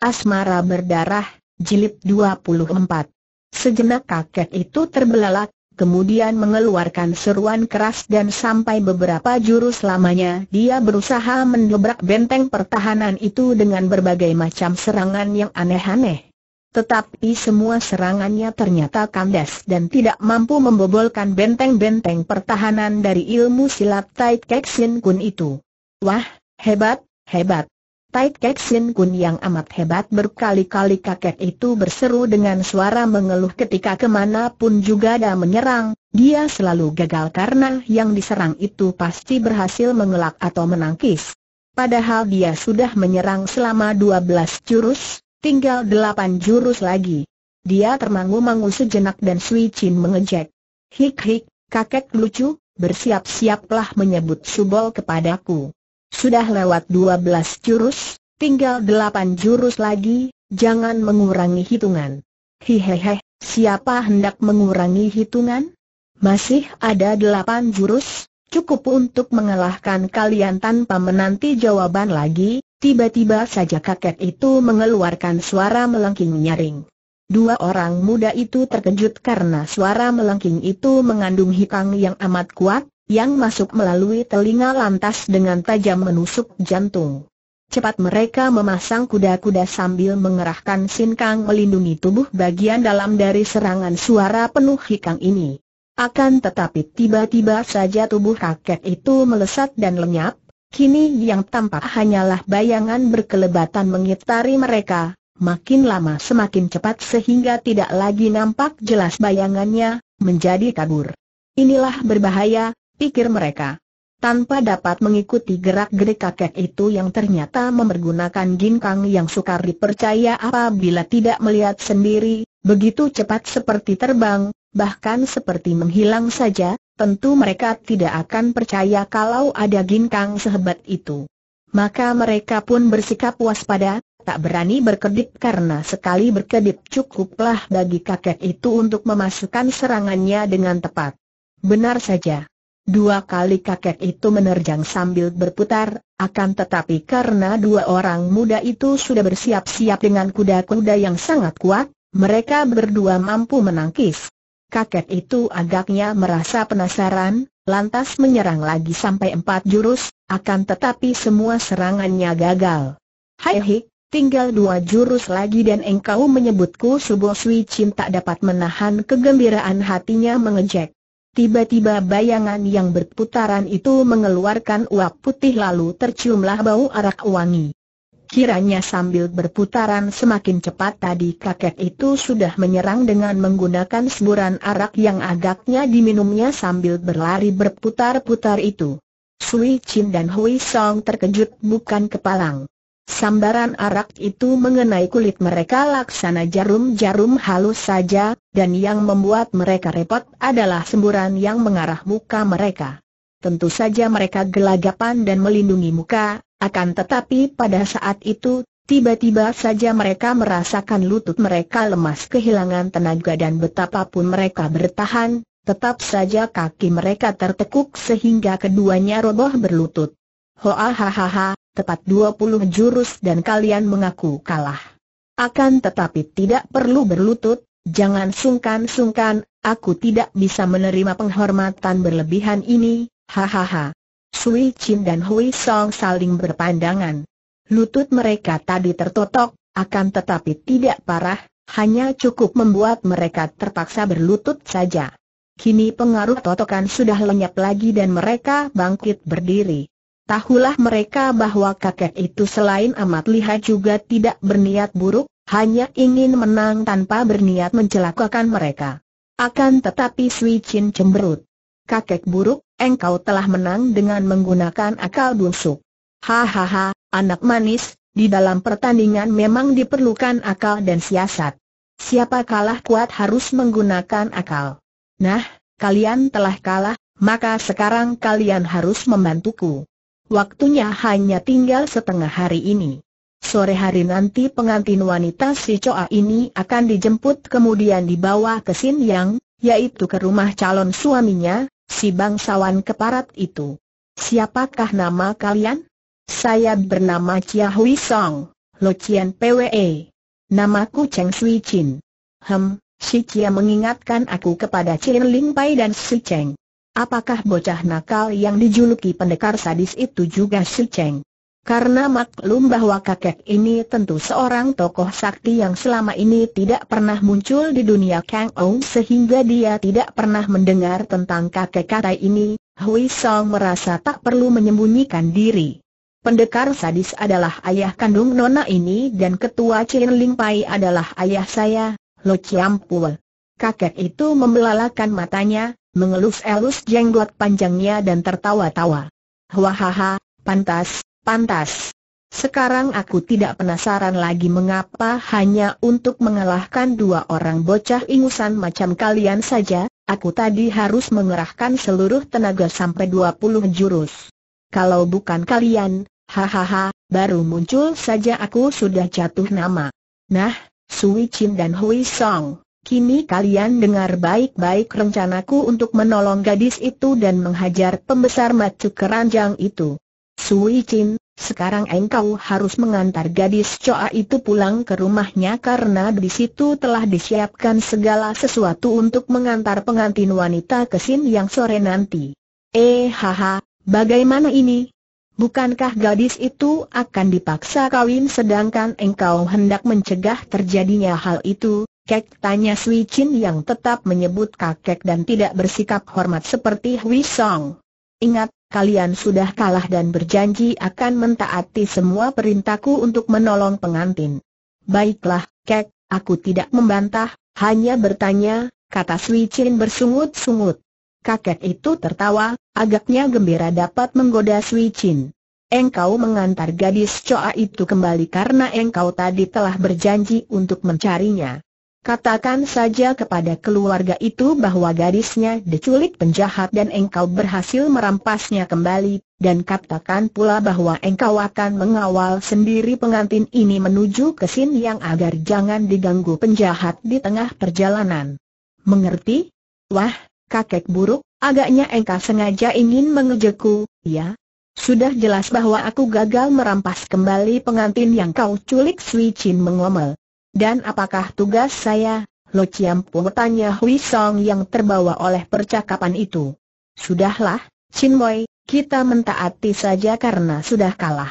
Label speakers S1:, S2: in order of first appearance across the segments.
S1: Asmara Berdarah, Jilid 24. Sejenak kakek itu terbelalak, kemudian mengeluarkan seruan keras dan sampai beberapa jurus lamanya dia berusaha mendobrak benteng pertahanan itu dengan berbagai macam serangan yang aneh-aneh. Tetapi semua serangannya ternyata kandas dan tidak mampu membobolkan benteng-benteng pertahanan dari ilmu silat Tai Kek Sin Kun itu. Wah, hebat, hebat. Tai Kek Sin Kun yang amat hebat berkali-kali kakek itu berseru dengan suara mengeluh ketika ke mana pun juga ada menyerang, dia selalu gagal karena yang diserang itu pasti berhasil mengelak atau menangkis. Padahal dia sudah menyerang selama 12 jurus, tinggal 8 jurus lagi. Dia termangu-mangu sejenak dan Sui Chin mengejek. Hik hik, kakek lucu, bersiap-siaplah menyebut subol kepadaku. Sudah lewat 12 jurus, tinggal 8 jurus lagi, jangan mengurangi hitungan. Hihehe, siapa hendak mengurangi hitungan? Masih ada 8 jurus, cukup untuk mengalahkan kalian tanpa menanti jawaban lagi, tiba-tiba saja kakek itu mengeluarkan suara melengking nyaring. Dua orang muda itu terkejut karena suara melengking itu mengandung hikang yang amat kuat, yang masuk melalui telinga lantas dengan tajam menusuk jantung. Cepat mereka memasang kuda-kuda sambil mengerahkan sinkang melindungi tubuh bagian dalam dari serangan suara penuh hikang ini. Akan tetapi tiba-tiba saja tubuh kakek itu melesat dan lenyap, kini yang tampak hanyalah bayangan berkelebatan mengitari mereka, makin lama semakin cepat sehingga tidak lagi nampak jelas bayangannya, menjadi kabur. Inilah berbahaya, pikir mereka. Tanpa dapat mengikuti gerak-gerik kakek itu yang ternyata mempergunakan ginkang yang sukar dipercaya apabila tidak melihat sendiri, begitu cepat seperti terbang, bahkan seperti menghilang saja, tentu mereka tidak akan percaya kalau ada ginkang sehebat itu. Maka mereka pun bersikap waspada, tak berani berkedip karena sekali berkedip cukuplah bagi kakek itu untuk memasukkan serangannya dengan tepat. Benar saja. Dua kali kakek itu menerjang sambil berputar, akan tetapi karena dua orang muda itu sudah bersiap-siap dengan kuda-kuda yang sangat kuat, mereka berdua mampu menangkis. Kakek itu agaknya merasa penasaran, lantas menyerang lagi sampai empat jurus, akan tetapi semua serangannya gagal. Hai hik, tinggal dua jurus lagi dan engkau menyebutku Subo Sui tak dapat menahan kegembiraan hatinya mengejek. Tiba-tiba bayangan yang berputaran itu mengeluarkan uap putih lalu terciumlah bau arak wangi. Kiranya sambil berputaran semakin cepat tadi kakek itu sudah menyerang dengan menggunakan seburan arak yang agaknya diminumnya sambil berlari berputar-putar itu. Sui Chin dan Hui Song terkejut bukan kepalang. Sambaran arak itu mengenai kulit mereka laksana jarum-jarum halus saja, dan yang membuat mereka repot adalah semburan yang mengarah muka mereka. Tentu saja mereka gelagapan dan melindungi muka, akan tetapi pada saat itu, tiba-tiba saja mereka merasakan lutut mereka lemas kehilangan tenaga dan betapapun mereka bertahan, tetap saja kaki mereka tertekuk sehingga keduanya roboh berlutut. Hahaha, tepat 20 jurus dan kalian mengaku kalah. Akan tetapi tidak perlu berlutut, jangan sungkan-sungkan, aku tidak bisa menerima penghormatan berlebihan ini, hahaha. Sui Chin dan Hui Song saling berpandangan. Lutut mereka tadi tertotok, akan tetapi tidak parah, hanya cukup membuat mereka terpaksa berlutut saja. Kini pengaruh totokan sudah lenyap lagi dan mereka bangkit berdiri. Tahulah mereka bahwa kakek itu selain amat lihat juga tidak berniat buruk, hanya ingin menang tanpa berniat mencelakakan mereka. Akan tetapi Sui Chin cemberut. Kakek buruk, engkau telah menang dengan menggunakan akal busuk. Hahaha, anak manis, di dalam pertandingan memang diperlukan akal dan siasat. Siapa kalah kuat harus menggunakan akal. Nah, kalian telah kalah, maka sekarang kalian harus membantuku. Waktunya hanya tinggal setengah hari ini. Sore hari nanti pengantin wanita si Choa ini akan dijemput kemudian dibawa ke Sin Yang, yaitu ke rumah calon suaminya, si bangsawan keparat itu. Siapakah nama kalian? Saya bernama Chia Hui Song. Lo Chian PWE. Namaku Cheng Sui Chin. Hem, Si Chia mengingatkan aku kepada Chin Ling Pai dan Si Cheng. Apakah bocah nakal yang dijuluki pendekar sadis itu juga Si Cheng? Karena maklum bahwa kakek ini tentu seorang tokoh sakti yang selama ini tidak pernah muncul di dunia Kang Ou sehingga dia tidak pernah mendengar tentang kakek kata ini, Hui Song merasa tak perlu menyembunyikan diri. Pendekar sadis adalah ayah kandung nona ini dan ketua Chin Ling Pai adalah ayah saya, Lo Ciampul. Kakek itu membelalakan matanya, mengelus-elus jenggot panjangnya dan tertawa-tawa. Wahaha, pantas, pantas. Sekarang aku tidak penasaran lagi mengapa hanya untuk mengalahkan dua orang bocah ingusan macam kalian saja, aku tadi harus mengerahkan seluruh tenaga sampai 20 jurus. Kalau bukan kalian, hahaha, baru muncul saja aku sudah jatuh nama. Nah, Sui Chin dan Hui Song. Kini kalian dengar baik-baik rencanaku untuk menolong gadis itu dan menghajar pembesar macu keranjang itu. Sui Chin, sekarang engkau harus mengantar gadis Choa itu pulang ke rumahnya karena di situ telah disiapkan segala sesuatu untuk mengantar pengantin wanita ke Sin yang sore nanti. Eh haha, bagaimana ini? Bukankah gadis itu akan dipaksa kawin sedangkan engkau hendak mencegah terjadinya hal itu? Kek tanya Sui Chin yang tetap menyebut kakek dan tidak bersikap hormat seperti Hui Song. Ingat, kalian sudah kalah dan berjanji akan mentaati semua perintahku untuk menolong pengantin. Baiklah, Kek, aku tidak membantah, hanya bertanya, kata Sui Chin bersungut-sungut. Kakek itu tertawa, agaknya gembira dapat menggoda Sui Chin. Engkau mengantar gadis Choa itu kembali karena engkau tadi telah berjanji untuk mencarinya. Katakan saja kepada keluarga itu bahwa gadisnya diculik penjahat dan engkau berhasil merampasnya kembali, dan katakan pula bahwa engkau akan mengawal sendiri pengantin ini menuju ke Sin yang agar jangan diganggu penjahat di tengah perjalanan. Mengerti? Wah, kakek buruk, agaknya engkau sengaja ingin mengejekku, ya? Sudah jelas bahwa aku gagal merampas kembali pengantin yang kau culik Sui Chin mengomel. Dan apakah tugas saya? Lo Chiampu bertanya Hui Song yang terbawa oleh percakapan itu. Sudahlah, Chin Boy, kita mentaati saja karena sudah kalah.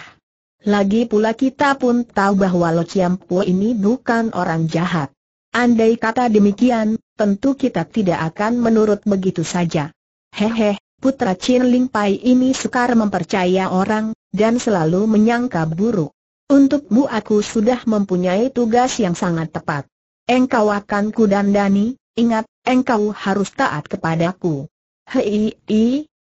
S1: Lagi pula kita pun tahu bahwa Lo Chiampu ini bukan orang jahat. Andai kata demikian, tentu kita tidak akan menurut begitu saja. Hehe, putra Chin Ling Pai ini sukar mempercaya orang, dan selalu menyangka buruk. Untukmu aku sudah mempunyai tugas yang sangat tepat. Engkau akan kudandani, ingat, engkau harus taat kepadaku. Hei,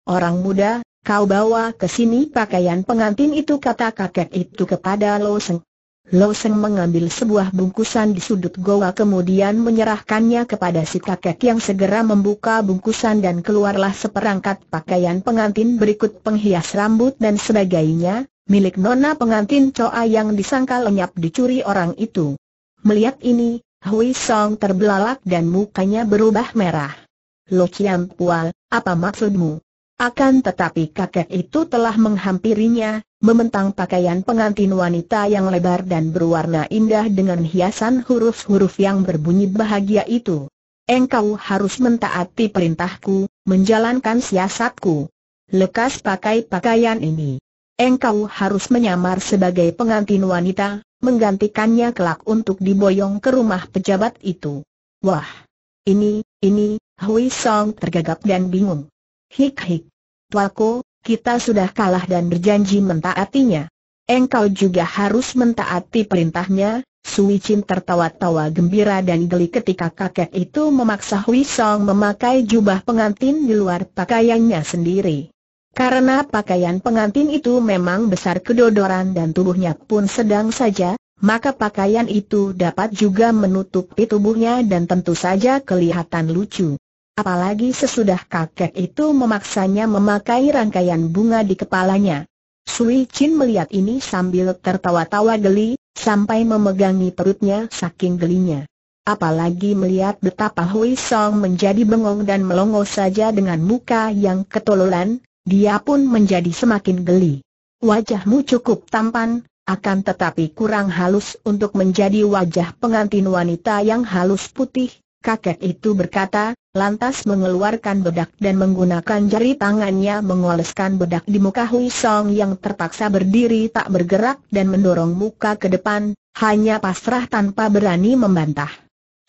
S1: orang muda, kau bawa ke sini pakaian pengantin itu kata kakek itu kepada Lo Seng. Lo Seng mengambil sebuah bungkusan di sudut goa kemudian menyerahkannya kepada si kakek yang segera membuka bungkusan dan keluarlah seperangkat pakaian pengantin berikut penghias rambut dan sebagainya, milik nona pengantin Choa yang disangka lenyap dicuri orang itu. Melihat ini, Hui Song terbelalak dan mukanya berubah merah. Lo Chiam Pual, apa maksudmu? Akan tetapi kakek itu telah menghampirinya, mementang pakaian pengantin wanita yang lebar dan berwarna indah dengan hiasan huruf-huruf yang berbunyi bahagia itu. Engkau harus mentaati perintahku, menjalankan siasatku. Lekas pakai pakaian ini. Engkau harus menyamar sebagai pengantin wanita, menggantikannya kelak untuk diboyong ke rumah pejabat itu. Wah! Ini, ini, Hui Song tergagap dan bingung. Hik hik. Tuaku, kita sudah kalah dan berjanji mentaatinya. Engkau juga harus mentaati perintahnya, Sui Chin tertawa-tawa gembira dan geli ketika kakek itu memaksa Hui Song memakai jubah pengantin di luar pakaiannya sendiri. Karena pakaian pengantin itu memang besar kedodoran dan tubuhnya pun sedang saja, maka pakaian itu dapat juga menutupi tubuhnya dan tentu saja kelihatan lucu. Apalagi sesudah kakek itu memaksanya memakai rangkaian bunga di kepalanya. Sui Chin melihat ini sambil tertawa-tawa geli, sampai memegangi perutnya saking gelinya. Apalagi melihat betapa Hui Song menjadi bengong dan melongo saja dengan muka yang ketololan, dia pun menjadi semakin geli. Wajahmu cukup tampan, akan tetapi kurang halus untuk menjadi wajah pengantin wanita yang halus putih, kakek itu berkata, lantas mengeluarkan bedak dan menggunakan jari tangannya mengoleskan bedak di muka Hui Song yang terpaksa berdiri tak bergerak dan mendorong muka ke depan, hanya pasrah tanpa berani membantah.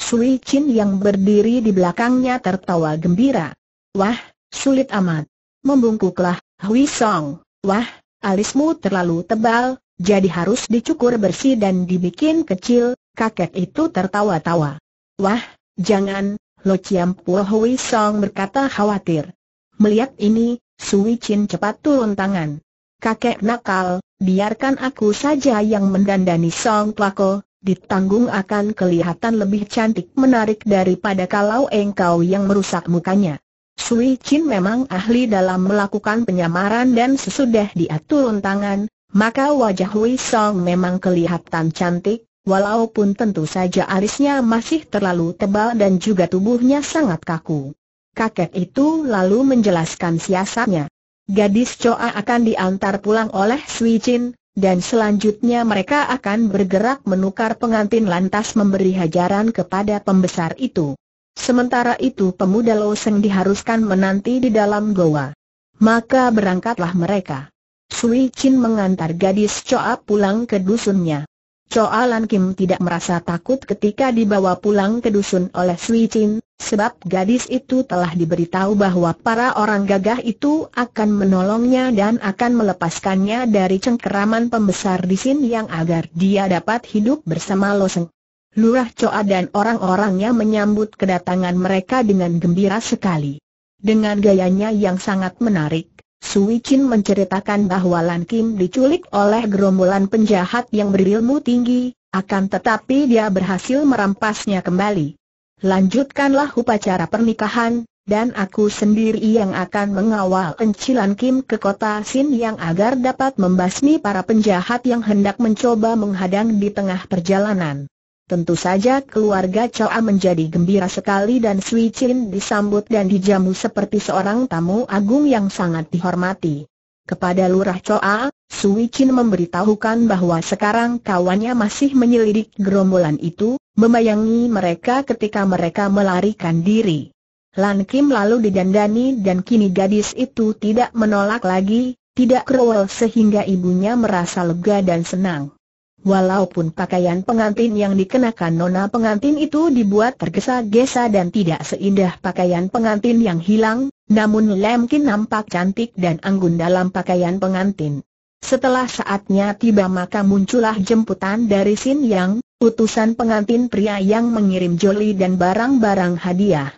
S1: Sui Chin yang berdiri di belakangnya tertawa gembira. Wah, sulit amat. Membungkuklah, Hui Song. Wah, alismu terlalu tebal, jadi harus dicukur bersih dan dibikin kecil, kakek itu tertawa-tawa. Wah, jangan, Lo Chiam Po Hui Song berkata khawatir. Melihat ini, Sui Chin cepat turun tangan. Kakek nakal, biarkan aku saja yang mendandani Song Tlako, ditanggung akan kelihatan lebih cantik menarik daripada kalau engkau yang merusak mukanya. Sui Chin memang ahli dalam melakukan penyamaran dan sesudah dia turun tangan, maka wajah Hui Song memang kelihatan cantik, walaupun tentu saja alisnya masih terlalu tebal dan juga tubuhnya sangat kaku. Kakek itu lalu menjelaskan siasatnya. Gadis Choa akan diantar pulang oleh Sui Chin, dan selanjutnya mereka akan bergerak menukar pengantin lantas memberi hajaran kepada pembesar itu. Sementara itu pemuda Loseng diharuskan menanti di dalam goa. Maka berangkatlah mereka. Sui Chin mengantar gadis Choa pulang ke dusunnya. Choa Lan Kim tidak merasa takut ketika dibawa pulang ke dusun oleh Sui Chin, sebab gadis itu telah diberitahu bahwa para orang gagah itu akan menolongnya dan akan melepaskannya dari cengkeraman pembesar di sini yang agar dia dapat hidup bersama Loseng. Lurah Choa dan orang-orangnya menyambut kedatangan mereka dengan gembira sekali. Dengan gayanya yang sangat menarik, Sui Chin menceritakan bahwa Lan Kim diculik oleh gerombolan penjahat yang berilmu tinggi, akan tetapi dia berhasil merampasnya kembali. Lanjutkanlah upacara pernikahan, dan aku sendiri yang akan mengawal Encilan Kim ke kota Sin yang agar dapat membasmi para penjahat yang hendak mencoba menghadang di tengah perjalanan. Tentu saja keluarga Choa menjadi gembira sekali dan Sui Chin disambut dan dijamu seperti seorang tamu agung yang sangat dihormati. Kepada Lurah Choa, Sui Chin memberitahukan bahwa sekarang kawannya masih menyelidik gerombolan itu, membayangi mereka ketika mereka melarikan diri. Lan Kim lalu didandani dan kini gadis itu tidak menolak lagi, tidak kerewel sehingga ibunya merasa lega dan senang. Walaupun pakaian pengantin yang dikenakan nona pengantin itu dibuat tergesa-gesa dan tidak seindah pakaian pengantin yang hilang, namun Lemkin nampak cantik dan anggun dalam pakaian pengantin. Setelah saatnya tiba maka muncullah jemputan dari Sin Yang, utusan pengantin pria yang mengirim joli dan barang-barang hadiah.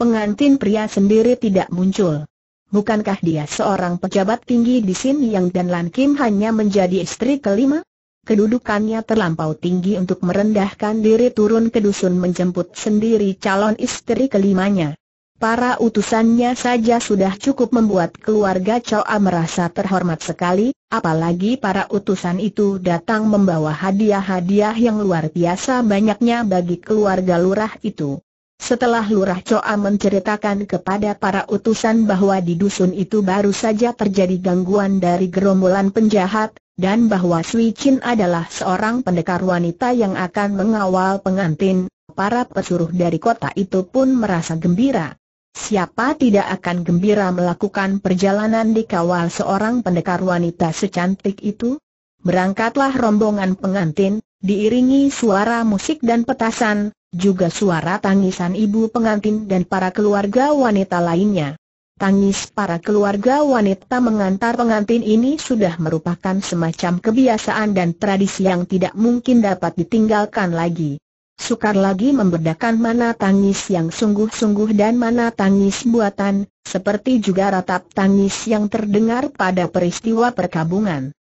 S1: Pengantin pria sendiri tidak muncul. Bukankah dia seorang pejabat tinggi di Sin Yang dan Lan Kim hanya menjadi istri kelima? Kedudukannya terlampau tinggi untuk merendahkan diri turun ke dusun menjemput sendiri calon istri kelimanya. Para utusannya saja sudah cukup membuat keluarga Choa merasa terhormat sekali, apalagi para utusan itu datang membawa hadiah-hadiah yang luar biasa banyaknya bagi keluarga lurah itu. Setelah Lurah Choa menceritakan kepada para utusan bahwa di dusun itu baru saja terjadi gangguan dari gerombolan penjahat, dan bahwa Sui Chin adalah seorang pendekar wanita yang akan mengawal pengantin, para pesuruh dari kota itu pun merasa gembira. Siapa tidak akan gembira melakukan perjalanan di kawal seorang pendekar wanita secantik itu? Berangkatlah rombongan pengantin, diiringi suara musik dan petasan, juga suara tangisan ibu pengantin dan para keluarga wanita lainnya. Tangis para keluarga wanita mengantar pengantin ini sudah merupakan semacam kebiasaan dan tradisi yang tidak mungkin dapat ditinggalkan lagi. Sukar lagi membedakan mana tangis yang sungguh-sungguh dan mana tangis buatan, seperti juga ratap tangis yang terdengar pada peristiwa perkabungan.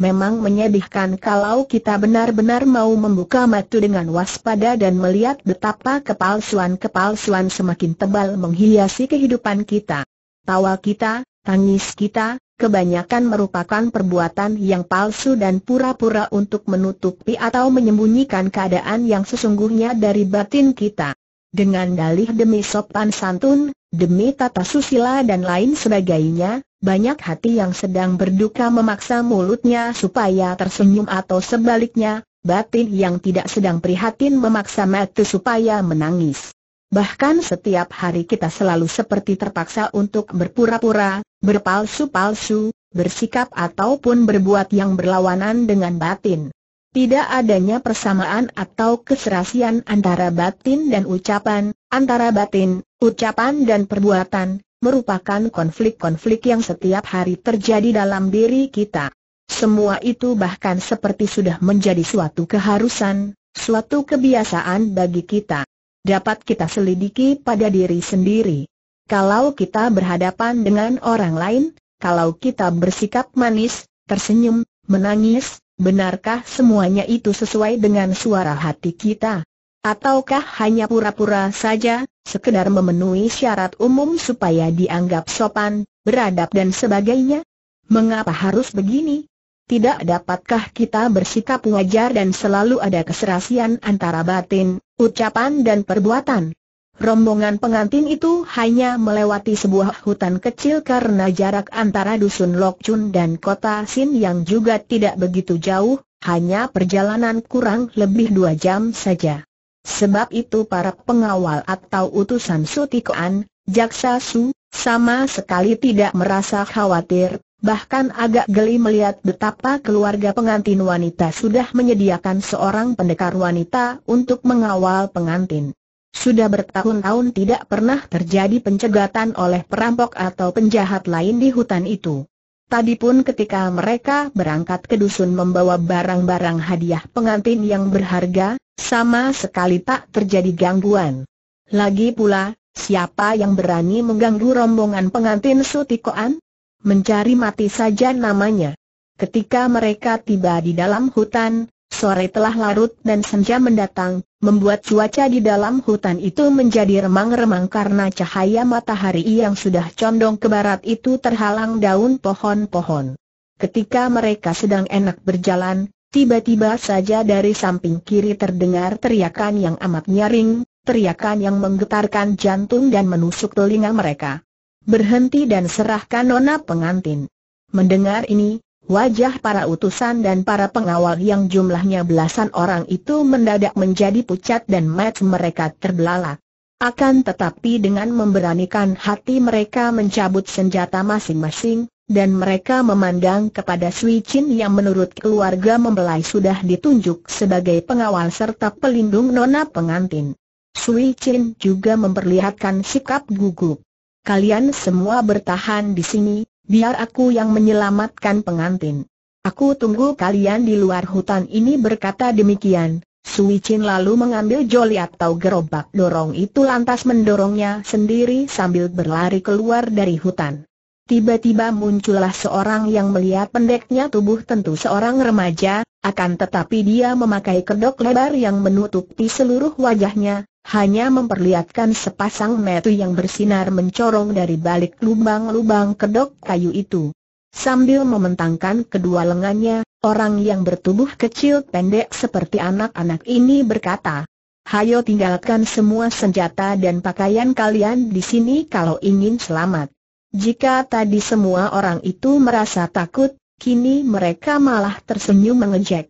S1: Memang menyedihkan kalau kita benar-benar mau membuka mata dengan waspada dan melihat betapa kepalsuan-kepalsuan semakin tebal menghiasi kehidupan kita. Tawa kita, tangis kita, kebanyakan merupakan perbuatan yang palsu dan pura-pura untuk menutupi atau menyembunyikan keadaan yang sesungguhnya dari batin kita. Dengan dalih demi sopan santun, demi tata susila dan lain sebagainya, banyak hati yang sedang berduka memaksa mulutnya supaya tersenyum atau sebaliknya, batin yang tidak sedang prihatin memaksa mata supaya menangis. Bahkan setiap hari kita selalu seperti terpaksa untuk berpura-pura, berpalsu-palsu, bersikap ataupun berbuat yang berlawanan dengan batin. Tidak adanya persamaan atau keserasian antara batin dan ucapan, antara batin, ucapan dan perbuatan, merupakan konflik-konflik yang setiap hari terjadi dalam diri kita. Semua itu bahkan seperti sudah menjadi suatu keharusan, suatu kebiasaan bagi kita. Dapat kita selidiki pada diri sendiri. Kalau kita berhadapan dengan orang lain, kalau kita bersikap manis, tersenyum, menangis, benarkah semuanya itu sesuai dengan suara hati kita? Ataukah hanya pura-pura saja, sekedar memenuhi syarat umum supaya dianggap sopan, beradab dan sebagainya? Mengapa harus begini? Tidak dapatkah kita bersikap wajar dan selalu ada keserasian antara batin, ucapan dan perbuatan? Rombongan pengantin itu hanya melewati sebuah hutan kecil karena jarak antara dusun Lok Chun dan kota Sin yang juga tidak begitu jauh, hanya perjalanan kurang lebih dua jam saja. Sebab itu para pengawal atau utusan Sutikoan, Jaksa Su, sama sekali tidak merasa khawatir, bahkan agak geli melihat betapa keluarga pengantin wanita sudah menyediakan seorang pendekar wanita untuk mengawal pengantin. Sudah bertahun-tahun tidak pernah terjadi pencegatan oleh perampok atau penjahat lain di hutan itu. Tadi pun ketika mereka berangkat ke dusun membawa barang-barang hadiah pengantin yang berharga, sama sekali tak terjadi gangguan. Lagi pula, siapa yang berani mengganggu rombongan pengantin Sutikoan? Mencari mati saja namanya. Ketika mereka tiba di dalam hutan, sore telah larut dan senja mendatang, membuat cuaca di dalam hutan itu menjadi remang-remang karena cahaya matahari yang sudah condong ke barat itu terhalang daun pohon-pohon. Ketika mereka sedang enak berjalan, Tiba-tiba saja dari samping kiri terdengar teriakan yang amat nyaring, teriakan yang menggetarkan jantung dan menusuk telinga mereka. Berhenti dan serahkan nona pengantin. Mendengar ini, wajah para utusan dan para pengawal yang jumlahnya belasan orang itu mendadak menjadi pucat dan mata mereka terbelalak. Akan tetapi dengan memberanikan hati mereka mencabut senjata masing-masing, dan mereka memandang kepada Sui Chin yang menurut keluarga mempelai sudah ditunjuk sebagai pengawal serta pelindung nona pengantin. Sui Chin juga memperlihatkan sikap gugup. Kalian semua bertahan di sini, biar aku yang menyelamatkan pengantin. Aku tunggu kalian di luar hutan ini berkata demikian. Sui Chin lalu mengambil joli atau gerobak dorong itu lantas mendorongnya sendiri sambil berlari keluar dari hutan. Tiba-tiba muncullah seorang yang melihat pendeknya tubuh tentu seorang remaja, akan tetapi dia memakai kedok lebar yang menutupi seluruh wajahnya, hanya memperlihatkan sepasang metu yang bersinar mencorong dari balik lubang-lubang kedok kayu itu. Sambil mementangkan kedua lengannya, orang yang bertubuh kecil pendek seperti anak-anak ini berkata, Hayo tinggalkan semua senjata dan pakaian kalian di sini kalau ingin selamat. Jika tadi semua orang itu merasa takut, kini mereka malah tersenyum mengejek.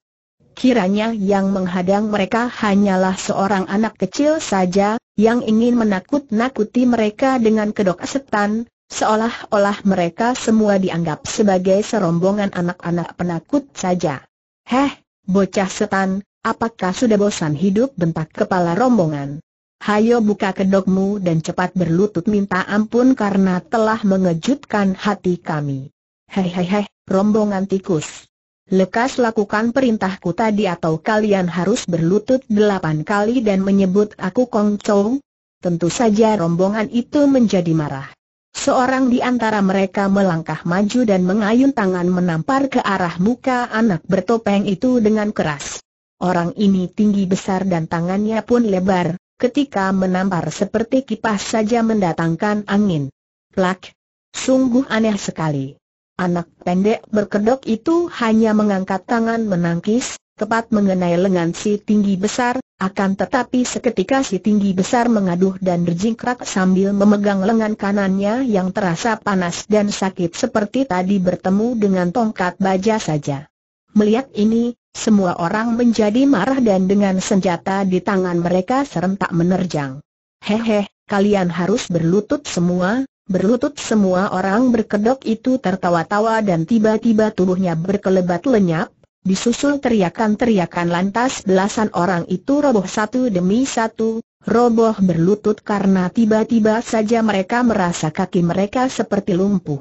S1: Kiranya yang menghadang mereka hanyalah seorang anak kecil saja, yang ingin menakut-nakuti mereka dengan kedok setan, seolah-olah mereka semua dianggap sebagai serombongan anak-anak penakut saja. Heh, bocah setan, apakah sudah bosan hidup bentak kepala rombongan? Hayo buka kedokmu dan cepat berlutut minta ampun karena telah mengejutkan hati kami. Hei hei hei, rombongan tikus. Lekas lakukan perintahku tadi atau kalian harus berlutut delapan kali dan menyebut aku Kong Chow. Tentu saja rombongan itu menjadi marah. Seorang di antara mereka melangkah maju dan mengayun tangan menampar ke arah muka anak bertopeng itu dengan keras. Orang ini tinggi besar dan tangannya pun lebar, ketika menampar seperti kipas saja mendatangkan angin. Plak! Sungguh aneh sekali. Anak pendek berkedok itu hanya mengangkat tangan menangkis, tepat mengenai lengan si tinggi besar, akan tetapi seketika si tinggi besar mengaduh dan berjingkrak sambil memegang lengan kanannya yang terasa panas dan sakit seperti tadi bertemu dengan tongkat baja saja. Melihat ini, semua orang menjadi marah dan dengan senjata di tangan mereka serentak menerjang. Hehe, kalian harus berlutut semua, berlutut semua orang berkedok itu tertawa-tawa dan tiba-tiba tubuhnya berkelebat lenyap, disusul teriakan-teriakan lantas belasan orang itu roboh satu demi satu, roboh berlutut karena tiba-tiba saja mereka merasa kaki mereka seperti lumpuh.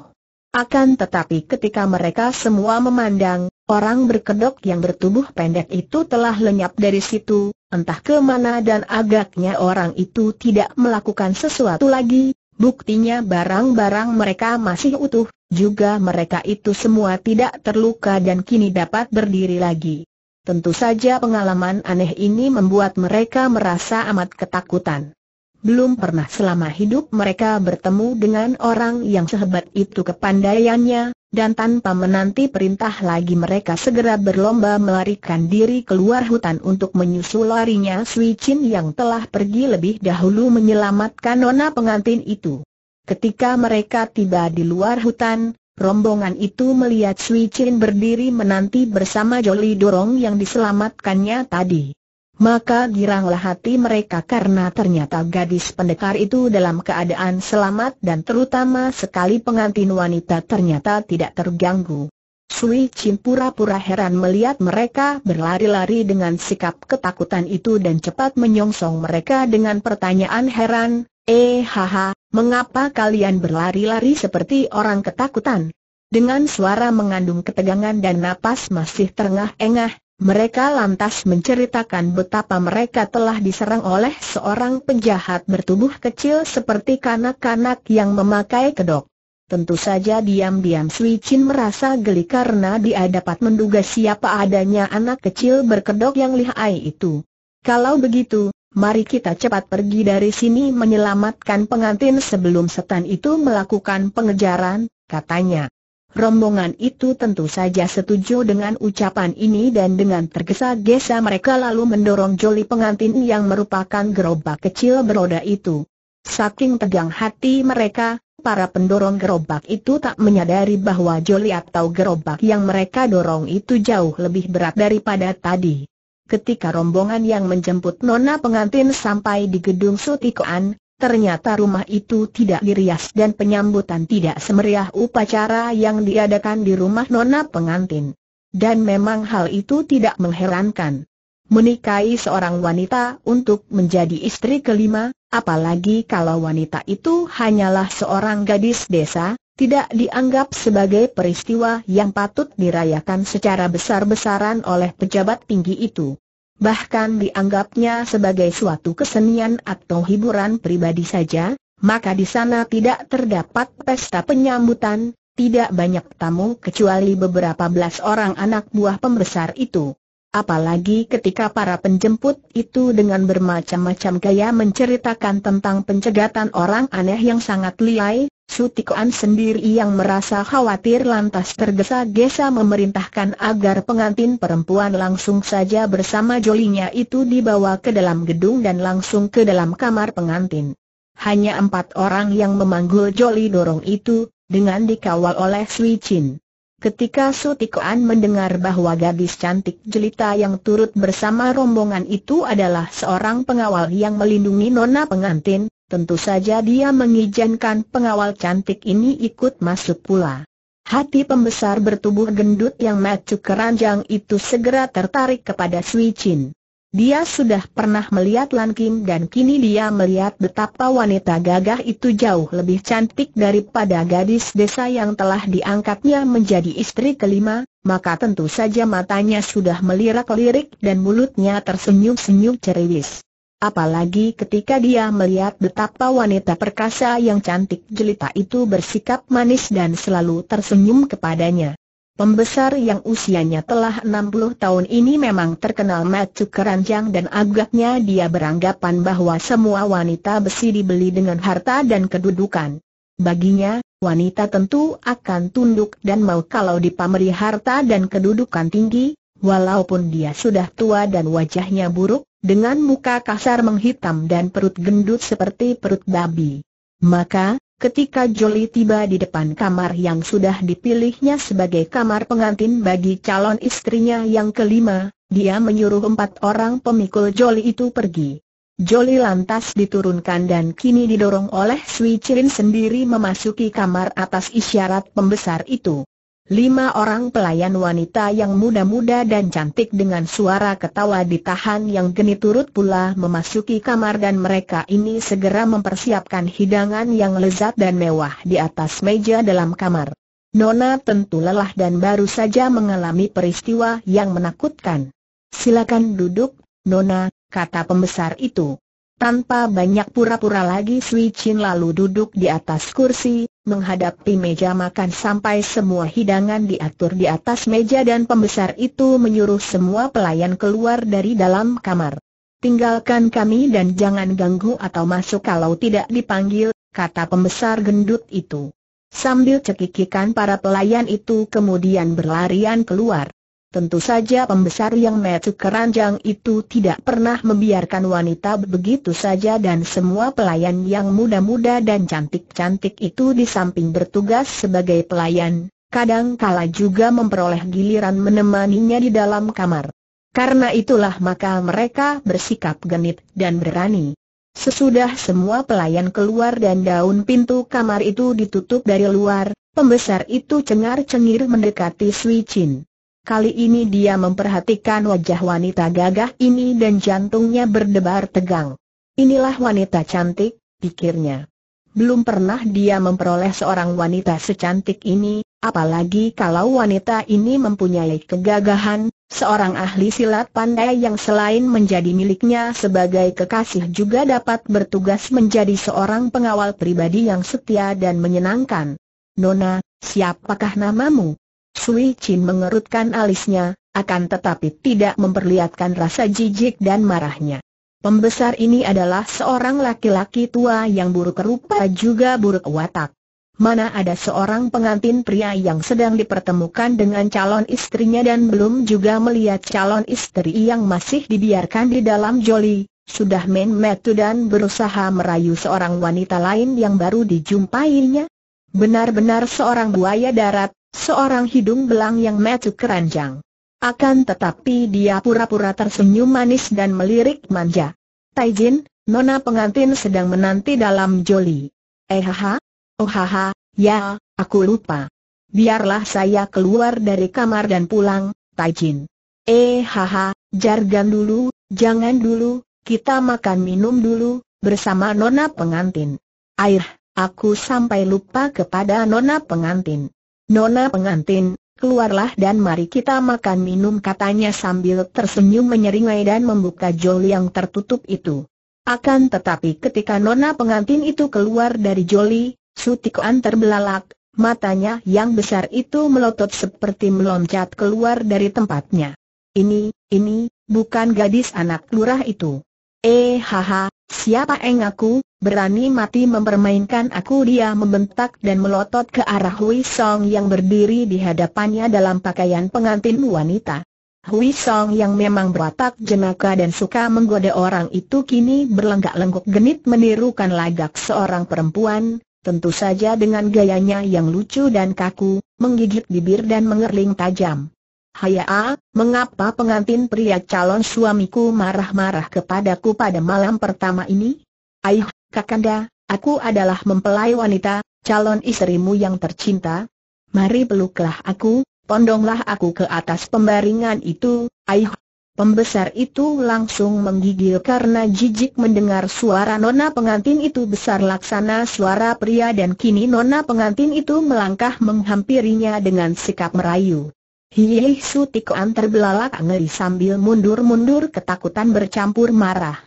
S1: Akan tetapi ketika mereka semua memandang, orang berkedok yang bertubuh pendek itu telah lenyap dari situ, entah ke mana dan agaknya orang itu tidak melakukan sesuatu lagi, buktinya barang-barang mereka masih utuh, juga mereka itu semua tidak terluka dan kini dapat berdiri lagi. Tentu saja pengalaman aneh ini membuat mereka merasa amat ketakutan. Belum pernah selama hidup mereka bertemu dengan orang yang sehebat itu kepandaiannya, dan tanpa menanti perintah lagi mereka segera berlomba melarikan diri keluar hutan untuk menyusul larinya Sui Chin yang telah pergi lebih dahulu menyelamatkan nona pengantin itu. Ketika mereka tiba di luar hutan, rombongan itu melihat Sui Chin berdiri menanti bersama Joli Dorong yang diselamatkannya tadi. Maka giranglah hati mereka karena ternyata gadis pendekar itu dalam keadaan selamat dan terutama sekali pengantin wanita ternyata tidak terganggu. Sui Chin pura-pura heran melihat mereka berlari-lari dengan sikap ketakutan itu dan cepat menyongsong mereka dengan pertanyaan heran, Eh haha, mengapa kalian berlari-lari seperti orang ketakutan? Dengan suara mengandung ketegangan dan napas masih terengah-engah, mereka lantas menceritakan betapa mereka telah diserang oleh seorang penjahat bertubuh kecil seperti kanak-kanak yang memakai kedok. Tentu saja diam-diam Sui Chin merasa geli karena dia dapat menduga siapa adanya anak kecil berkedok yang lihai itu. Kalau begitu, mari kita cepat pergi dari sini menyelamatkan pengantin sebelum setan itu melakukan pengejaran, katanya. Rombongan itu tentu saja setuju dengan ucapan ini dan dengan tergesa-gesa mereka lalu mendorong joli pengantin yang merupakan gerobak kecil beroda itu. Saking tegang hati mereka, para pendorong gerobak itu tak menyadari bahwa joli atau gerobak yang mereka dorong itu jauh lebih berat daripada tadi. Ketika rombongan yang menjemput nona pengantin sampai di gedung Sutikoan, Ternyata rumah itu tidak dirias dan penyambutan tidak semeriah upacara yang diadakan di rumah nona pengantin. Dan memang hal itu tidak mengherankan. Menikahi seorang wanita untuk menjadi istri kelima, apalagi kalau wanita itu hanyalah seorang gadis desa, tidak dianggap sebagai peristiwa yang patut dirayakan secara besar-besaran oleh pejabat tinggi itu bahkan dianggapnya sebagai suatu kesenian atau hiburan pribadi saja, maka di sana tidak terdapat pesta penyambutan, tidak banyak tamu kecuali beberapa belas orang anak buah pembesar itu. Apalagi ketika para penjemput itu dengan bermacam-macam gaya menceritakan tentang pencegatan orang aneh yang sangat liai, Sutikoan sendiri yang merasa khawatir lantas tergesa-gesa memerintahkan agar pengantin perempuan langsung saja bersama jolinya itu dibawa ke dalam gedung dan langsung ke dalam kamar pengantin. Hanya empat orang yang memanggul joli dorong itu, dengan dikawal oleh Sui Chin. Ketika Sutikoan mendengar bahwa gadis cantik jelita yang turut bersama rombongan itu adalah seorang pengawal yang melindungi nona pengantin, tentu saja dia mengizinkan pengawal cantik ini ikut masuk pula. Hati pembesar bertubuh gendut yang macu keranjang itu segera tertarik kepada Sui Chin. Dia sudah pernah melihat Lan Kim dan kini dia melihat betapa wanita gagah itu jauh lebih cantik daripada gadis desa yang telah diangkatnya menjadi istri kelima, maka tentu saja matanya sudah melirak-lirik dan mulutnya tersenyum-senyum ceriwis. Apalagi ketika dia melihat betapa wanita perkasa yang cantik jelita itu bersikap manis dan selalu tersenyum kepadanya. Pembesar yang usianya telah 60 tahun ini memang terkenal macu keranjang dan agaknya dia beranggapan bahwa semua wanita besi dibeli dengan harta dan kedudukan. Baginya, wanita tentu akan tunduk dan mau kalau dipameri harta dan kedudukan tinggi, Walaupun dia sudah tua dan wajahnya buruk, dengan muka kasar menghitam dan perut gendut seperti perut babi. Maka, ketika Joli tiba di depan kamar yang sudah dipilihnya sebagai kamar pengantin bagi calon istrinya yang kelima, dia menyuruh empat orang pemikul Joli itu pergi. Joli lantas diturunkan dan kini didorong oleh Sui Chirin sendiri memasuki kamar atas isyarat pembesar itu. Lima orang pelayan wanita yang muda-muda dan cantik dengan suara ketawa ditahan yang genit turut pula memasuki kamar dan mereka ini segera mempersiapkan hidangan yang lezat dan mewah di atas meja dalam kamar. Nona tentu lelah dan baru saja mengalami peristiwa yang menakutkan. Silakan duduk, Nona, kata pembesar itu. Tanpa banyak pura-pura lagi Sui Chin lalu duduk di atas kursi, menghadapi meja makan sampai semua hidangan diatur di atas meja dan pembesar itu menyuruh semua pelayan keluar dari dalam kamar. Tinggalkan kami dan jangan ganggu atau masuk kalau tidak dipanggil, kata pembesar gendut itu. Sambil cekikikan para pelayan itu kemudian berlarian keluar. Tentu saja pembesar yang metu keranjang itu tidak pernah membiarkan wanita begitu saja dan semua pelayan yang muda-muda dan cantik-cantik itu di samping bertugas sebagai pelayan, kadang kala juga memperoleh giliran menemaninya di dalam kamar. Karena itulah maka mereka bersikap genit dan berani. Sesudah semua pelayan keluar dan daun pintu kamar itu ditutup dari luar, pembesar itu cengar-cengir mendekati Sui Chin. Kali ini dia memperhatikan wajah wanita gagah ini dan jantungnya berdebar tegang. Inilah wanita cantik, pikirnya. Belum pernah dia memperoleh seorang wanita secantik ini, apalagi kalau wanita ini mempunyai kegagahan, seorang ahli silat pandai yang selain menjadi miliknya sebagai kekasih juga dapat bertugas menjadi seorang pengawal pribadi yang setia dan menyenangkan. Nona, siapakah namamu? Sui Chin mengerutkan alisnya, akan tetapi tidak memperlihatkan rasa jijik dan marahnya. Pembesar ini adalah seorang laki-laki tua yang buruk rupa juga buruk watak. Mana ada seorang pengantin pria yang sedang dipertemukan dengan calon istrinya dan belum juga melihat calon istri yang masih dibiarkan di dalam joli, sudah main metu dan berusaha merayu seorang wanita lain yang baru dijumpainya? Benar-benar seorang buaya darat, Seorang hidung belang yang metu keranjang. Akan tetapi dia pura-pura tersenyum manis dan melirik manja. Taijin, nona pengantin sedang menanti dalam joli. Eh haha, oh haha, ya, aku lupa. Biarlah saya keluar dari kamar dan pulang, Taijin. Eh haha, jargan dulu, jangan dulu, kita makan minum dulu, bersama nona pengantin. Air, aku sampai lupa kepada nona pengantin. Nona pengantin, keluarlah dan mari kita makan minum katanya sambil tersenyum menyeringai dan membuka jol yang tertutup itu. Akan tetapi ketika nona pengantin itu keluar dari joli, Sutikoan terbelalak, matanya yang besar itu melotot seperti meloncat keluar dari tempatnya. Ini, ini, bukan gadis anak lurah itu. Eh haha, siapa eng aku, Berani mati mempermainkan aku dia membentak dan melotot ke arah Hui Song yang berdiri di hadapannya dalam pakaian pengantin wanita. Hui Song yang memang berwatak jenaka dan suka menggoda orang itu kini berlenggak-lenggok genit menirukan lagak seorang perempuan, tentu saja dengan gayanya yang lucu dan kaku, menggigit bibir dan mengerling tajam. Haya, mengapa pengantin pria calon suamiku marah-marah kepadaku pada malam pertama ini? Aih, Kakanda, aku adalah mempelai wanita, calon istrimu yang tercinta. Mari peluklah aku, pondonglah aku ke atas pembaringan itu, aih. Pembesar itu langsung menggigil karena jijik mendengar suara nona pengantin itu besar laksana suara pria dan kini nona pengantin itu melangkah menghampirinya dengan sikap merayu. Hiih Sutikoan terbelalak ngeri sambil mundur-mundur ketakutan bercampur marah.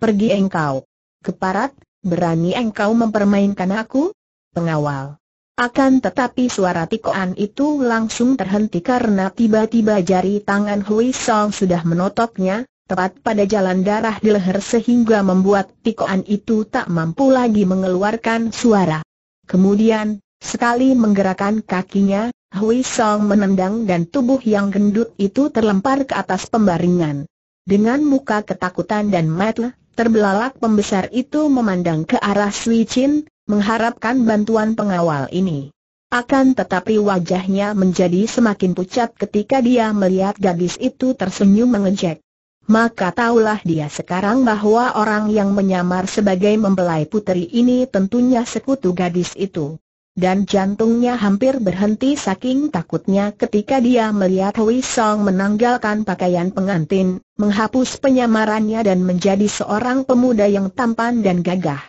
S1: Pergi engkau. Keparat, Berani engkau mempermainkan aku? Pengawal. Akan tetapi suara tikoan itu langsung terhenti karena tiba-tiba jari tangan Hui Song sudah menotoknya, tepat pada jalan darah di leher sehingga membuat tikoan itu tak mampu lagi mengeluarkan suara. Kemudian, sekali menggerakkan kakinya, Hui Song menendang dan tubuh yang gendut itu terlempar ke atas pembaringan. Dengan muka ketakutan dan mata terbelalak pembesar itu memandang ke arah Sui Chin, mengharapkan bantuan pengawal ini. Akan tetapi wajahnya menjadi semakin pucat ketika dia melihat gadis itu tersenyum mengejek. Maka taulah dia sekarang bahwa orang yang menyamar sebagai mempelai putri ini tentunya sekutu gadis itu dan jantungnya hampir berhenti saking takutnya ketika dia melihat Hui Song menanggalkan pakaian pengantin, menghapus penyamarannya dan menjadi seorang pemuda yang tampan dan gagah.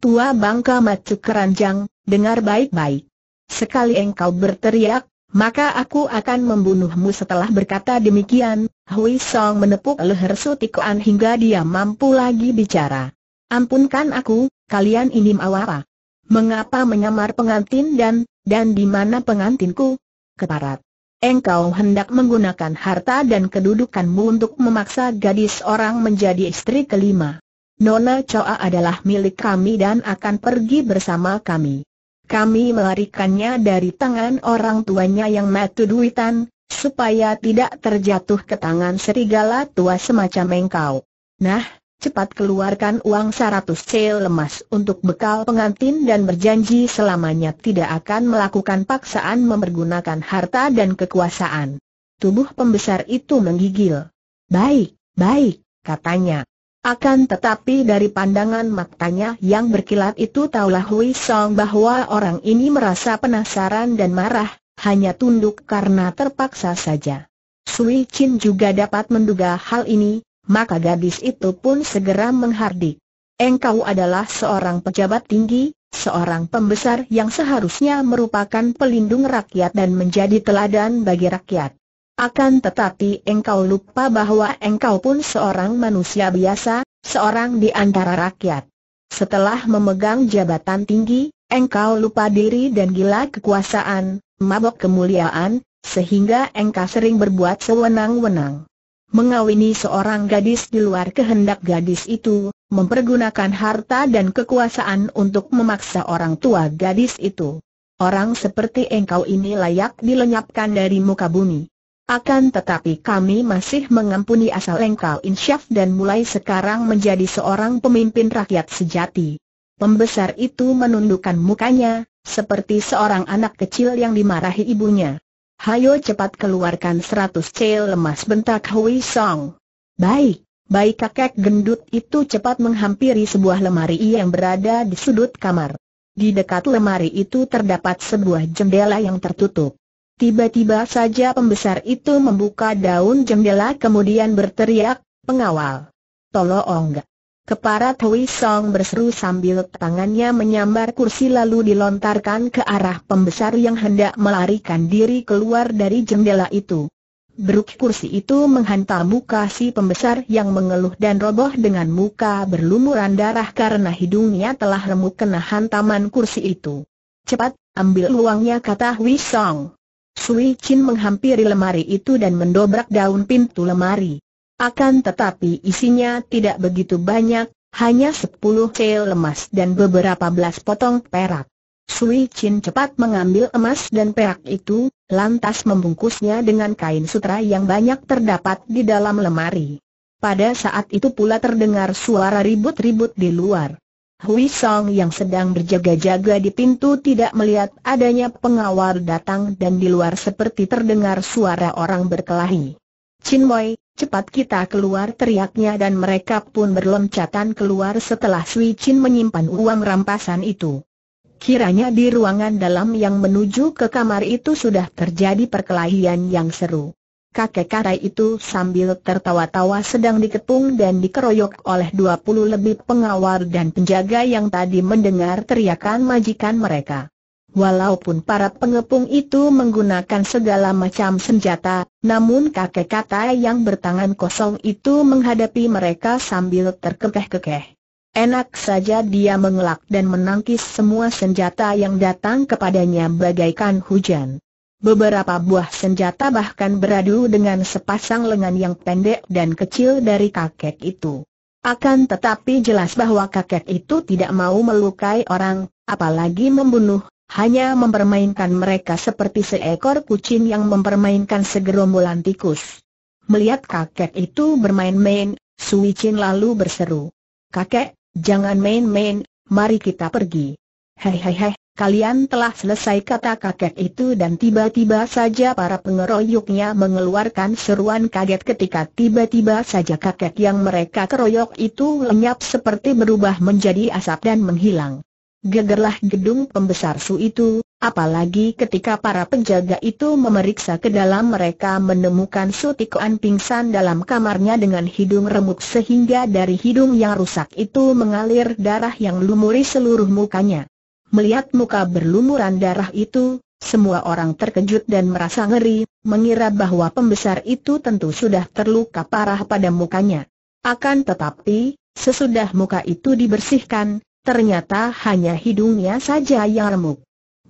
S1: Tua bangka macu keranjang, dengar baik-baik. Sekali engkau berteriak, maka aku akan membunuhmu setelah berkata demikian, Hui Song menepuk leher Sutikoan hingga dia mampu lagi bicara. Ampunkan aku, kalian ini mau? Mengapa menyamar pengantin dan, dan di mana pengantinku? Keparat. Engkau hendak menggunakan harta dan kedudukanmu untuk memaksa gadis orang menjadi istri kelima. Nona Choa adalah milik kami dan akan pergi bersama kami. Kami melarikannya dari tangan orang tuanya yang matu duitan, supaya tidak terjatuh ke tangan serigala tua semacam engkau. Nah, cepat keluarkan uang 100 sel lemas untuk bekal pengantin dan berjanji selamanya tidak akan melakukan paksaan mempergunakan harta dan kekuasaan. Tubuh pembesar itu menggigil. Baik, baik, katanya. Akan tetapi dari pandangan matanya yang berkilat itu taulah Hui Song bahwa orang ini merasa penasaran dan marah, hanya tunduk karena terpaksa saja. Sui Chin juga dapat menduga hal ini, maka gadis itu pun segera menghardik. Engkau adalah seorang pejabat tinggi, seorang pembesar yang seharusnya merupakan pelindung rakyat dan menjadi teladan bagi rakyat. Akan tetapi engkau lupa bahwa engkau pun seorang manusia biasa, seorang di antara rakyat. Setelah memegang jabatan tinggi, engkau lupa diri dan gila kekuasaan, mabok kemuliaan, sehingga engkau sering berbuat sewenang-wenang mengawini seorang gadis di luar kehendak gadis itu, mempergunakan harta dan kekuasaan untuk memaksa orang tua gadis itu. Orang seperti engkau ini layak dilenyapkan dari muka bumi. Akan tetapi kami masih mengampuni asal engkau insyaf dan mulai sekarang menjadi seorang pemimpin rakyat sejati. Pembesar itu menundukkan mukanya, seperti seorang anak kecil yang dimarahi ibunya. Hayo cepat keluarkan seratus cel lemas bentak Hui Song. Baik, baik kakek gendut itu cepat menghampiri sebuah lemari yang berada di sudut kamar. Di dekat lemari itu terdapat sebuah jendela yang tertutup. Tiba-tiba saja pembesar itu membuka daun jendela kemudian berteriak, pengawal. Tolong Keparat Hui Song berseru sambil tangannya menyambar kursi lalu dilontarkan ke arah pembesar yang hendak melarikan diri keluar dari jendela itu. Beruk kursi itu menghantam muka si pembesar yang mengeluh dan roboh dengan muka berlumuran darah karena hidungnya telah remuk kena hantaman kursi itu. Cepat, ambil uangnya kata Hui Song. Sui Chin menghampiri lemari itu dan mendobrak daun pintu lemari. Akan tetapi isinya tidak begitu banyak, hanya sepuluh sel emas dan beberapa belas potong perak. Sui Chin cepat mengambil emas dan perak itu, lantas membungkusnya dengan kain sutra yang banyak terdapat di dalam lemari. Pada saat itu pula terdengar suara ribut-ribut di luar. Hui Song yang sedang berjaga-jaga di pintu tidak melihat adanya pengawal datang dan di luar seperti terdengar suara orang berkelahi. Chin Wei, Cepat kita keluar teriaknya dan mereka pun berloncatan keluar setelah Sui Chin menyimpan uang rampasan itu. Kiranya di ruangan dalam yang menuju ke kamar itu sudah terjadi perkelahian yang seru. Kakek karai itu sambil tertawa-tawa sedang dikepung dan dikeroyok oleh 20 lebih pengawal dan penjaga yang tadi mendengar teriakan majikan mereka. Walaupun para pengepung itu menggunakan segala macam senjata, namun kakek kata yang bertangan kosong itu menghadapi mereka sambil terkekeh-kekeh. Enak saja dia mengelak dan menangkis semua senjata yang datang kepadanya bagaikan hujan. Beberapa buah senjata bahkan beradu dengan sepasang lengan yang pendek dan kecil dari kakek itu. Akan tetapi jelas bahwa kakek itu tidak mau melukai orang, apalagi membunuh, hanya mempermainkan mereka seperti seekor kucing yang mempermainkan segerombolan tikus. Melihat kakek itu bermain-main, Sui Chin lalu berseru. Kakek, jangan main-main, mari kita pergi. Hei hei hei, kalian telah selesai kata kakek itu dan tiba-tiba saja para pengeroyoknya mengeluarkan seruan kaget ketika tiba-tiba saja kakek yang mereka keroyok itu lenyap seperti berubah menjadi asap dan menghilang. Gegerlah gedung pembesar Su itu, apalagi ketika para penjaga itu memeriksa ke dalam mereka menemukan Su Tikoan pingsan dalam kamarnya dengan hidung remuk sehingga dari hidung yang rusak itu mengalir darah yang lumuri seluruh mukanya. Melihat muka berlumuran darah itu, semua orang terkejut dan merasa ngeri, mengira bahwa pembesar itu tentu sudah terluka parah pada mukanya. Akan tetapi, sesudah muka itu dibersihkan, ternyata hanya hidungnya saja yang remuk.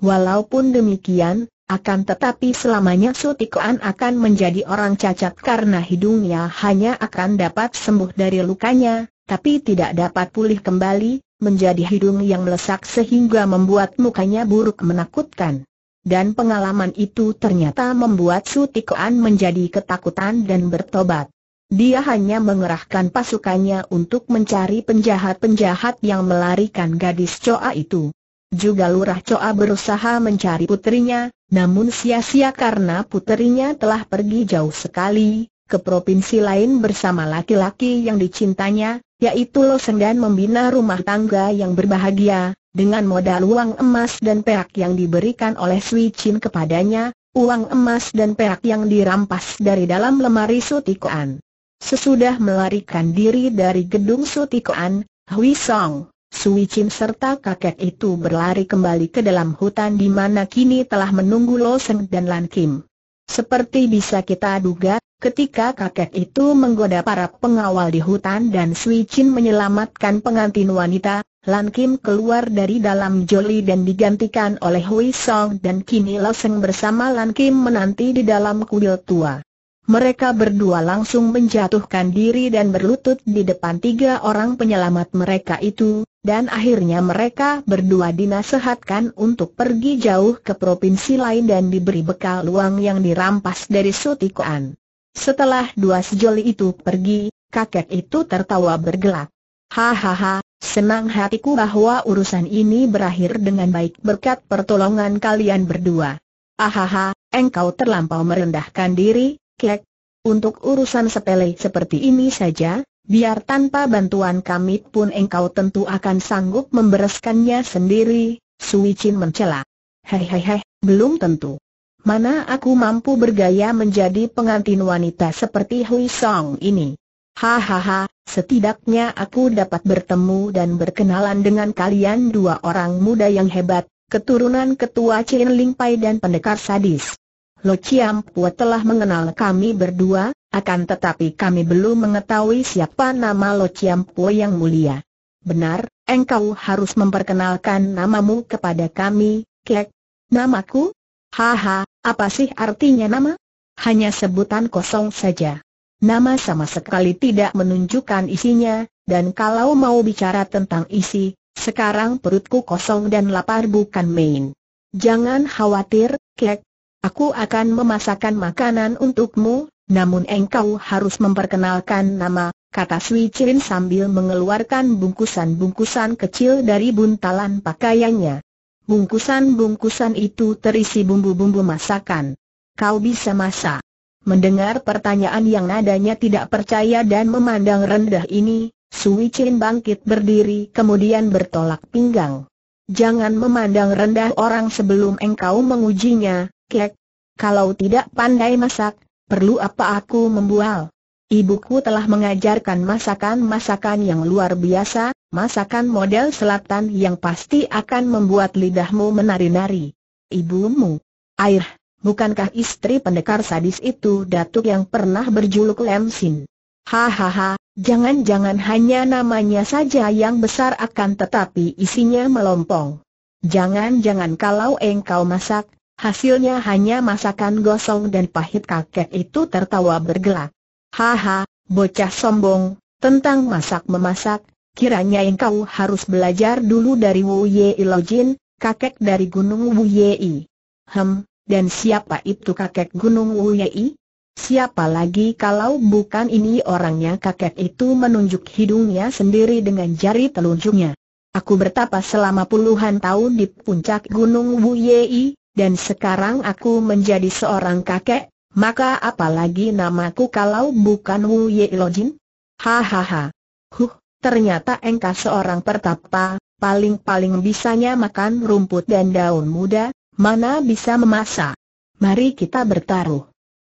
S1: Walaupun demikian, akan tetapi selamanya Sutikoan akan menjadi orang cacat karena hidungnya hanya akan dapat sembuh dari lukanya, tapi tidak dapat pulih kembali, menjadi hidung yang melesak sehingga membuat mukanya buruk menakutkan. Dan pengalaman itu ternyata membuat Sutikoan menjadi ketakutan dan bertobat. Dia hanya mengerahkan pasukannya untuk mencari penjahat-penjahat yang melarikan gadis Coa itu. Juga Lurah Coa berusaha mencari putrinya, namun sia-sia karena putrinya telah pergi jauh sekali, ke provinsi lain bersama laki-laki yang dicintanya, yaitu Loseng dan membina rumah tangga yang berbahagia, dengan modal uang emas dan perak yang diberikan oleh Sui Chin kepadanya, uang emas dan perak yang dirampas dari dalam lemari Sutikoan. Sesudah melarikan diri dari gedung Sutikoan, Hui Song, Sui Chin serta kakek itu berlari kembali ke dalam hutan di mana kini telah menunggu Lo Seng dan Lan Kim. Seperti bisa kita duga, ketika kakek itu menggoda para pengawal di hutan dan Sui Chin menyelamatkan pengantin wanita, Lan Kim keluar dari dalam joli dan digantikan oleh Hui Song dan kini Lo Seng bersama Lan Kim menanti di dalam kuil tua. Mereka berdua langsung menjatuhkan diri dan berlutut di depan tiga orang penyelamat mereka itu, dan akhirnya mereka berdua dinasehatkan untuk pergi jauh ke provinsi lain dan diberi bekal uang yang dirampas dari Sutikoan. Setelah dua sejoli itu pergi, kakek itu tertawa bergelak. Hahaha, senang hatiku bahwa urusan ini berakhir dengan baik berkat pertolongan kalian berdua. Ahaha, engkau terlampau merendahkan diri, Kek, untuk urusan sepele seperti ini saja, biar tanpa bantuan kami pun engkau tentu akan sanggup membereskannya sendiri, Sui Chin mencela. Hei, belum tentu. Mana aku mampu bergaya menjadi pengantin wanita seperti Hui Song ini. Hahaha, setidaknya aku dapat bertemu dan berkenalan dengan kalian dua orang muda yang hebat, keturunan ketua Chin Ling Pai dan pendekar sadis. Lo Chiam Pua telah mengenal kami berdua, akan tetapi kami belum mengetahui siapa nama Lo Chiam Pua yang mulia. Benar, engkau harus memperkenalkan namamu kepada kami, Kek. Namaku? Haha, apa sih artinya nama? Hanya sebutan kosong saja. Nama sama sekali tidak menunjukkan isinya, dan kalau mau bicara tentang isi, sekarang perutku kosong dan lapar bukan main. Jangan khawatir, Kek, Aku akan memasakkan makanan untukmu, namun engkau harus memperkenalkan nama, kata Sui Chin sambil mengeluarkan bungkusan-bungkusan kecil dari buntalan pakaiannya. Bungkusan-bungkusan itu terisi bumbu-bumbu masakan. Kau bisa masak. Mendengar pertanyaan yang nadanya tidak percaya dan memandang rendah ini, Sui Chin bangkit berdiri kemudian bertolak pinggang. Jangan memandang rendah orang sebelum engkau mengujinya, Kek, kalau tidak pandai masak, perlu apa aku membual? Ibuku telah mengajarkan masakan-masakan yang luar biasa, masakan model selatan yang pasti akan membuat lidahmu menari-nari. Ibumu? Air, bukankah istri pendekar sadis itu datuk yang pernah berjuluk Lemsin? Hahaha, jangan-jangan hanya namanya saja yang besar akan tetapi isinya melompong. Jangan-jangan kalau engkau masak, Hasilnya hanya masakan gosong dan pahit kakek itu tertawa bergelak. Haha, bocah sombong, tentang masak-memasak, kiranya engkau harus belajar dulu dari Wu Ye Ilojin, kakek dari Gunung Wuyei. Hem, dan siapa itu kakek Gunung Wuyei? Siapa lagi kalau bukan ini orangnya kakek itu menunjuk hidungnya sendiri dengan jari telunjuknya. Aku bertapa selama puluhan tahun di puncak Gunung Wuyei, dan sekarang aku menjadi seorang kakek, maka apalagi namaku kalau bukan Wu Ye Lojin? Hahaha. Huh, ternyata engkau seorang pertapa, paling-paling bisanya makan rumput dan daun muda, mana bisa memasak. Mari kita bertaruh.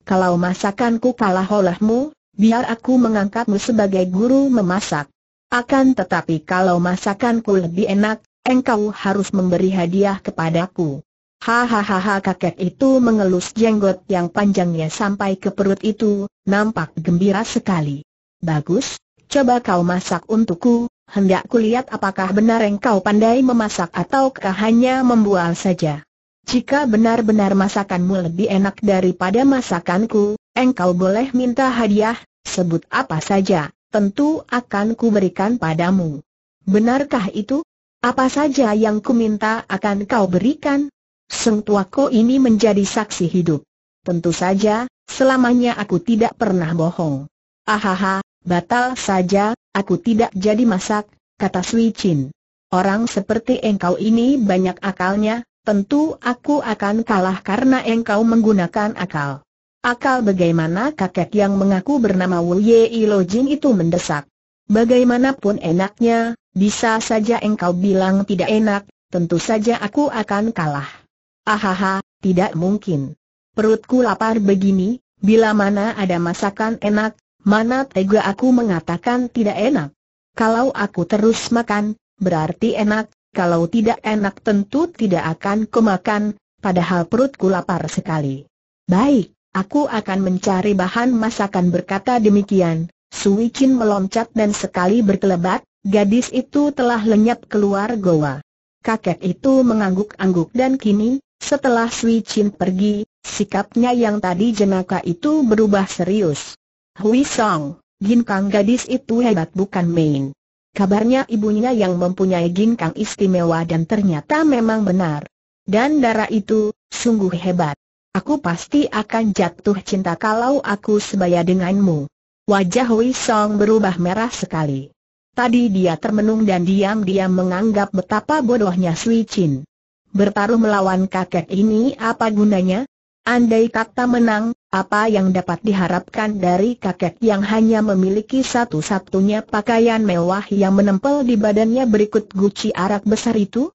S1: Kalau masakanku kalah olehmu, biar aku mengangkatmu sebagai guru memasak. Akan tetapi kalau masakanku lebih enak, engkau harus memberi hadiah kepadaku. Hahaha kakek itu mengelus jenggot yang panjangnya sampai ke perut itu, nampak gembira sekali. Bagus, coba kau masak untukku, hendak kulihat apakah benar engkau pandai memasak ataukah hanya membual saja. Jika benar-benar masakanmu lebih enak daripada masakanku, engkau boleh minta hadiah, sebut apa saja, tentu akan kuberikan padamu. Benarkah itu? Apa saja yang kuminta akan kau berikan? Seng tuako ini menjadi saksi hidup. Tentu saja, selamanya aku tidak pernah bohong. Ahaha, batal saja, aku tidak jadi masak, kata Sui Chin. Orang seperti engkau ini banyak akalnya, tentu aku akan kalah karena engkau menggunakan akal. Akal bagaimana kakek yang mengaku bernama Wu Ye Jin itu mendesak. Bagaimanapun enaknya, bisa saja engkau bilang tidak enak, tentu saja aku akan kalah. Ahaha, tidak mungkin. Perutku lapar begini, bila mana ada masakan enak, mana tega aku mengatakan tidak enak. Kalau aku terus makan, berarti enak, kalau tidak enak tentu tidak akan kumakan, padahal perutku lapar sekali. Baik, aku akan mencari bahan masakan berkata demikian, Sui Chin meloncat dan sekali berkelebat, gadis itu telah lenyap keluar goa. Kakek itu mengangguk-angguk dan kini, setelah Sui Chin pergi, sikapnya yang tadi jenaka itu berubah serius. Hui Song, ginkang gadis itu hebat bukan main. Kabarnya ibunya yang mempunyai ginkang istimewa dan ternyata memang benar. Dan darah itu, sungguh hebat. Aku pasti akan jatuh cinta kalau aku sebaya denganmu. Wajah Hui Song berubah merah sekali. Tadi dia termenung dan diam-diam menganggap betapa bodohnya Sui Chin. Bertaruh melawan kakek ini apa gunanya? Andai kata menang, apa yang dapat diharapkan dari kakek yang hanya memiliki satu-satunya pakaian mewah yang menempel di badannya berikut guci arak besar itu?